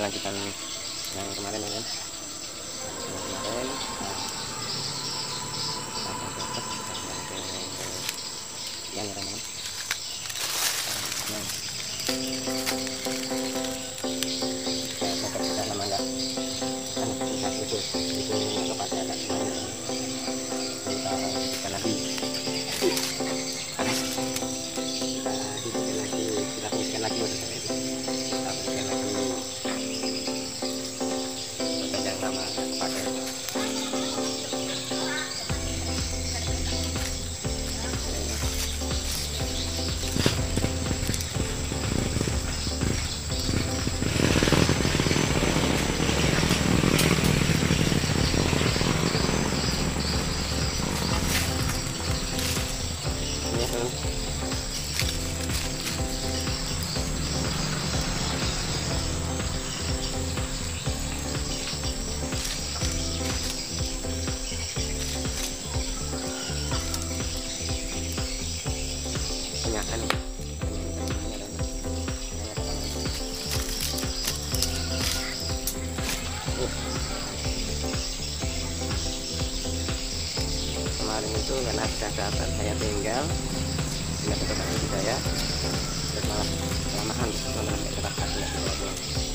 melanjutkan yang kemarin ya kan? kebanyakan ya. Kemarin itu karena sudah kesehatan saya tinggal. Tidak ketemu saya dan malah kelamaan sampai kerakatnya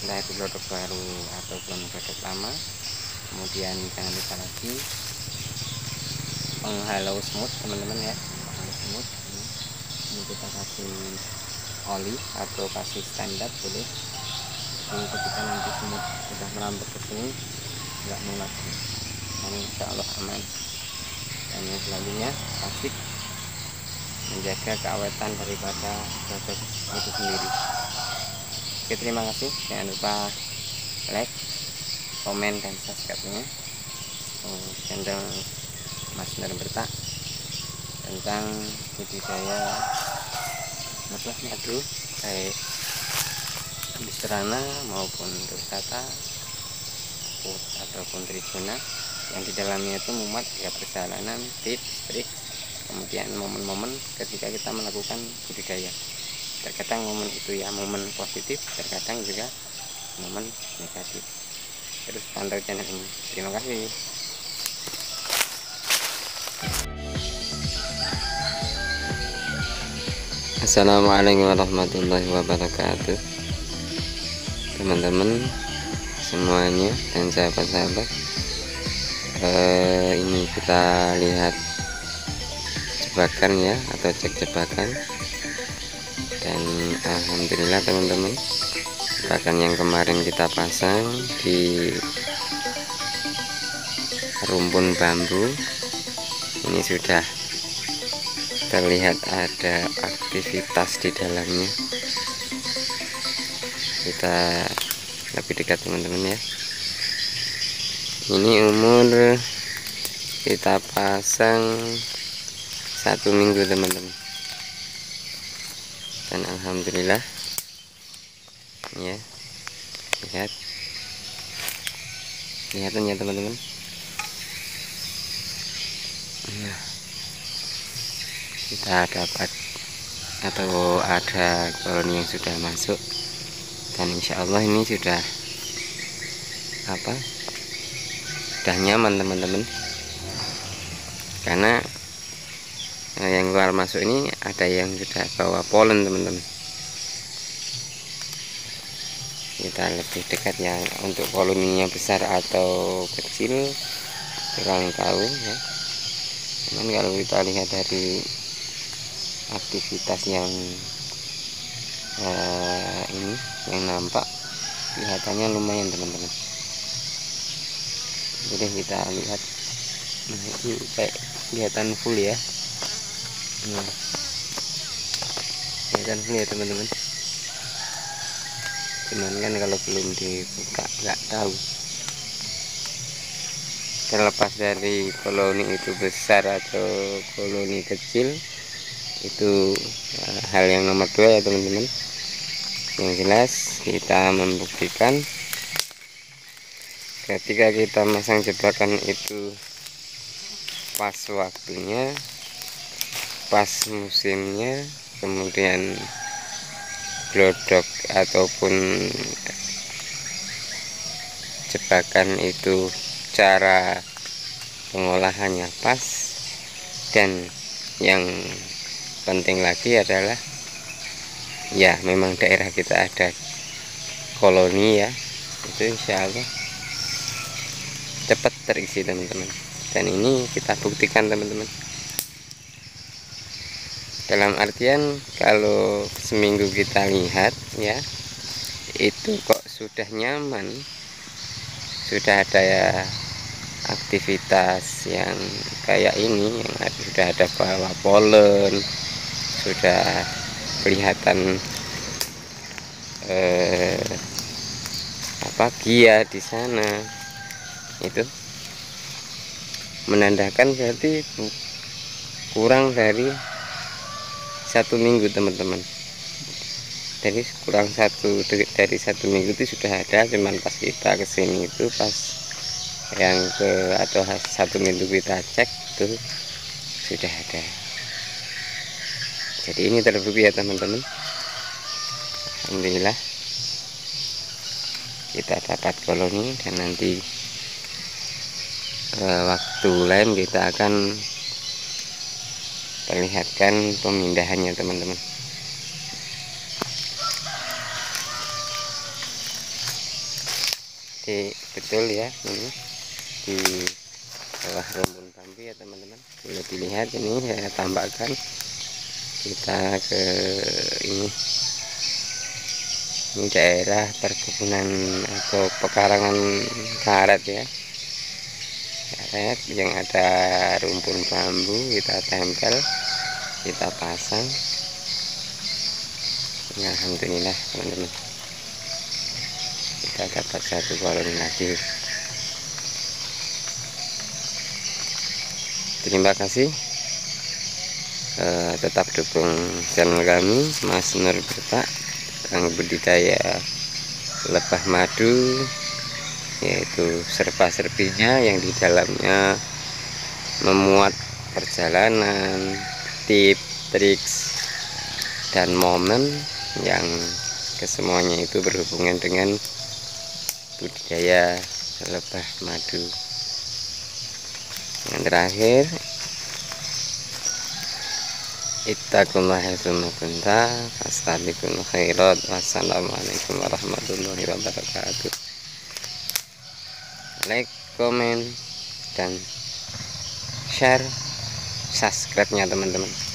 entah itu produk baru ataupun produk lama. Kemudian jangan lupa lagi penghalau smooth teman-teman ya. Penghalau smooth. Ini, ini kita kasih oli atau kasih standar boleh. Ini ketika nanti smooth sudah merambat ke sini nggak mulat ini insya Allah aman. Dan yang selanjutnya plastik. Menjaga keawetan daripada produk itu sendiri oke terima kasih. Jangan lupa like komen dan subscribe nya oh, channel Mas Berta tentang budidaya apa madu baik di serana maupun wisata ataupun tribuna yang di dalamnya itu memuat ya perjalanan tips trik kemudian momen-momen ketika kita melakukan budidaya terkadang momen itu ya momen positif terkadang juga momen negatif. Terus pantau channel ini. Terima kasih. Assalamualaikum warahmatullahi wabarakatuh. Teman-teman semuanya dan sahabat-sahabat eh, Ini kita lihat jebakan ya atau cek jebakan Dan Alhamdulillah teman-teman Jebakan yang kemarin kita pasang di rumpun bambu Ini sudah terlihat ada aktivitas di dalamnya. Kita lebih dekat teman-teman ya. Ini umur kita pasang satu minggu teman-teman dan alhamdulillah. Ya. Lihat. Lihatnya teman-teman. Nah kita dapat atau ada koloni yang sudah masuk. Dan insya Allah ini sudah apa? Sudah nyaman teman-teman. Karena eh, yang keluar masuk ini ada yang sudah bawa polen teman-teman. Kita lebih dekat ya untuk koloninya besar atau kecil kurang tahu ya. Cuman kalau kita lihat dari aktivitas yang uh, ini yang nampak kelihatannya lumayan teman-teman. Jadi kita lihat nah itu kayak kelihatan full ya nah, kelihatan full ya teman-teman. Cuman kan kalau belum dibuka nggak tahu. Terlepas dari koloni itu besar atau koloni kecil itu uh, hal yang nomor dua ya teman-teman. Yang jelas kita membuktikan ketika kita masang jebakan itu pas waktunya pas musimnya kemudian glodok ataupun jebakan itu cara pengolahannya pas. Dan yang penting lagi adalah ya memang daerah kita ada koloni ya. Itu insya Allah cepat terisi teman-teman. Dan ini kita buktikan teman-teman dalam artian kalau seminggu kita lihat ya itu kok sudah nyaman. Sudah ada ya aktivitas yang kayak ini yang ada, sudah ada bawa polen sudah kelihatan eh, apa gia di sana. Itu menandakan berarti kurang dari satu minggu teman-teman. Jadi kurang satu dari satu minggu itu sudah ada cuman pas kita ke sini itu pas yang ke atau satu minggu kita cek tuh sudah ada. Jadi ini terbukti ya teman-teman. Alhamdulillah. Kita dapat koloni dan nanti e, waktu lain kita akan perlihatkan pemindahannya teman-teman. Oke, betul ya ini. Di bawah rumpun bambu ya teman-teman. Boleh dilihat ini saya tambahkan. Kita ke ini. Ini daerah perkebunan atau pekarangan karet ya karet yang ada rumpun bambu kita tempel kita pasang. Ya, Alhamdulillah teman-teman. Kita dapat satu koloni lagi. Terima kasih. Uh, tetap dukung channel kami Mas Nur Berta yang budidaya lebah madu yaitu serba-serbinya yang di dalamnya memuat perjalanan tips, triks dan momen yang kesemuanya itu berhubungan dengan budidaya lebah madu. Yang terakhir Ittaqullah haitsuma kunta fastabiqul khairat wassalamualaikum warahmatullahi wabarakatuh like comment dan share subscribe nya teman-teman